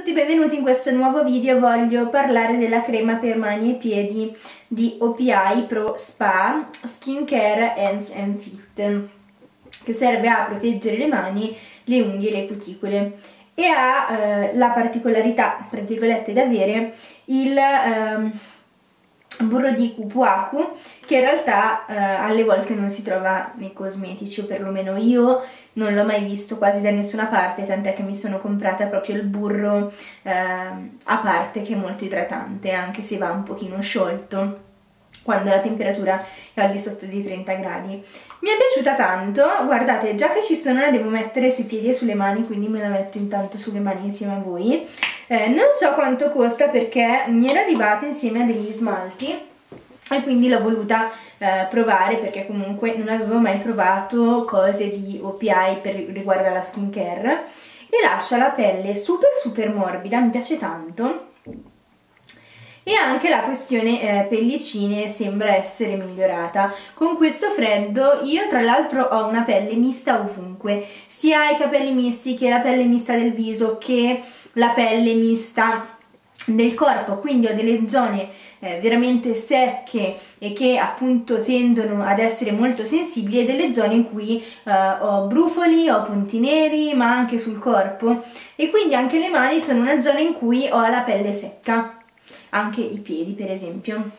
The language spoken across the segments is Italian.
tutti, benvenuti in questo nuovo video. Voglio parlare della crema per mani e piedi di OPI Pro Spa Skincare Hands and Feet che serve a proteggere le mani, le unghie e le cuticole e ha eh, la particolarità, tra virgolette, di avere il eh, burro di Kupuaku che in realtà eh, alle volte non si trova nei cosmetici o perlomeno io non l'ho mai visto quasi da nessuna parte tant'è che mi sono comprata proprio il burro eh, a parte che è molto idratante anche se va un pochino sciolto quando la temperatura è al di sotto di 30 gradi. Mi è piaciuta tanto, guardate già che ci sono la devo mettere sui piedi e sulle mani quindi me la metto intanto sulle mani insieme a voi. Eh, non so quanto costa perché mi era arrivata insieme a degli smalti e quindi l'ho voluta eh, provare perché comunque non avevo mai provato cose di OPI per riguardo alla skincare e lascia la pelle super super morbida, mi piace tanto e anche la questione eh, pellicine sembra essere migliorata. Con questo freddo io tra l'altro ho una pelle mista ovunque sia i capelli misti che la pelle mista del viso che la pelle mista del corpo. Quindi ho delle zone eh, veramente secche e che appunto tendono ad essere molto sensibili e delle zone in cui eh, ho brufoli, ho punti neri ma anche sul corpo. E quindi anche le mani sono una zona in cui ho la pelle secca anche i piedi per esempio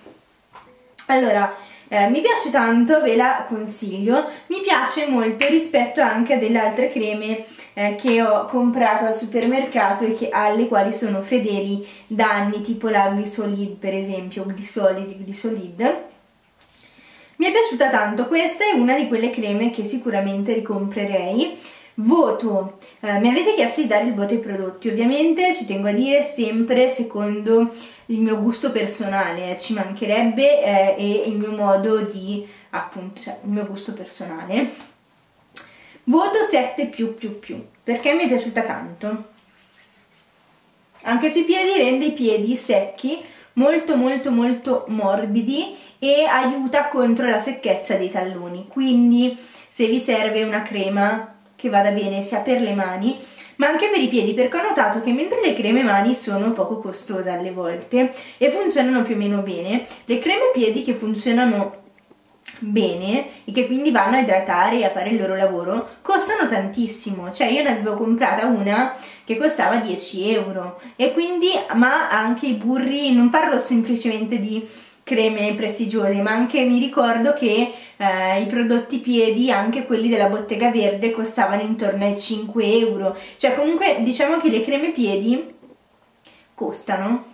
allora eh, mi piace tanto, ve la consiglio, mi piace molto rispetto anche a delle altre creme eh, che ho comprato al supermercato e che, alle quali sono fedeli da anni, tipo la Glysolid per esempio, Glysolid, Glysolid. Mi è piaciuta tanto, questa è una di quelle creme che sicuramente ricomprerei Voto, eh, mi avete chiesto di dare il voto ai prodotti, ovviamente ci tengo a dire sempre secondo il mio gusto personale, eh, ci mancherebbe eh, e il mio modo di, appunto, cioè il mio gusto personale. Voto 7 più più più, perché mi è piaciuta tanto. Anche sui piedi rende i piedi secchi, molto molto molto morbidi e aiuta contro la secchezza dei talloni, quindi se vi serve una crema che vada bene sia per le mani ma anche per i piedi perché ho notato che mentre le creme mani sono poco costose alle volte e funzionano più o meno bene le creme piedi che funzionano bene e che quindi vanno a idratare e a fare il loro lavoro costano tantissimo. Cioè io ne avevo comprata una che costava 10 euro e quindi ma anche i burri non parlo semplicemente di creme prestigiose ma anche mi ricordo che eh, i prodotti piedi anche quelli della bottega verde costavano intorno ai 5 euro. Cioè comunque diciamo che le creme piedi costano.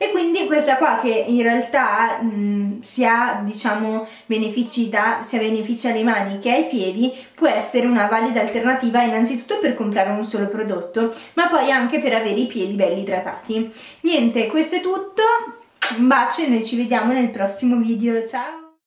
E quindi questa qua che in realtà mh, si ha diciamo benefici sia benefici alle mani che ai piedi può essere una valida alternativa innanzitutto per comprare un solo prodotto ma poi anche per avere i piedi belli idratati. Niente questo è tutto un bacio e noi ci vediamo nel prossimo video, ciao!